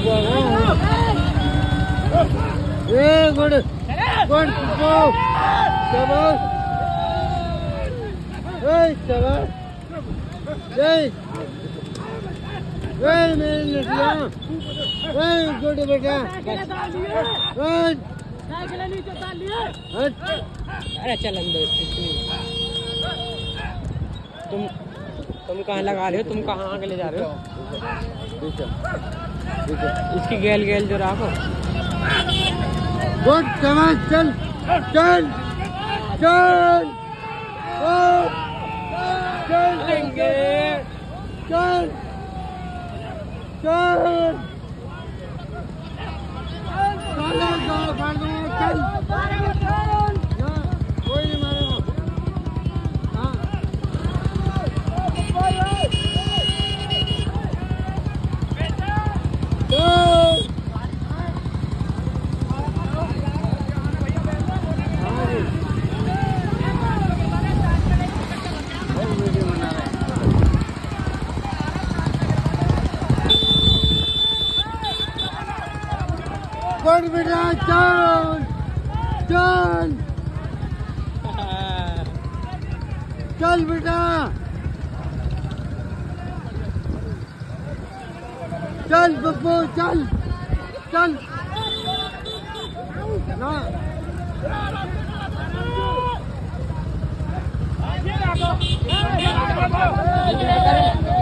ए, good good go शाबाश ए शाबाश ए ए, मेरे लड़कियाँ। ए, गुड बेटा। गुड हट अरे, चल अंदर तुम तुम कहाँ लगा रहे हो? तुम कहाँ आगे ले जा रहे हो। इसकी गैल गैल जो राखो गुड कमान चल चल चल चल चल चल चल। चल चलो। गुड बेटा चल चल। चल बेटा। चल बब्बू चल चल। ना Hey!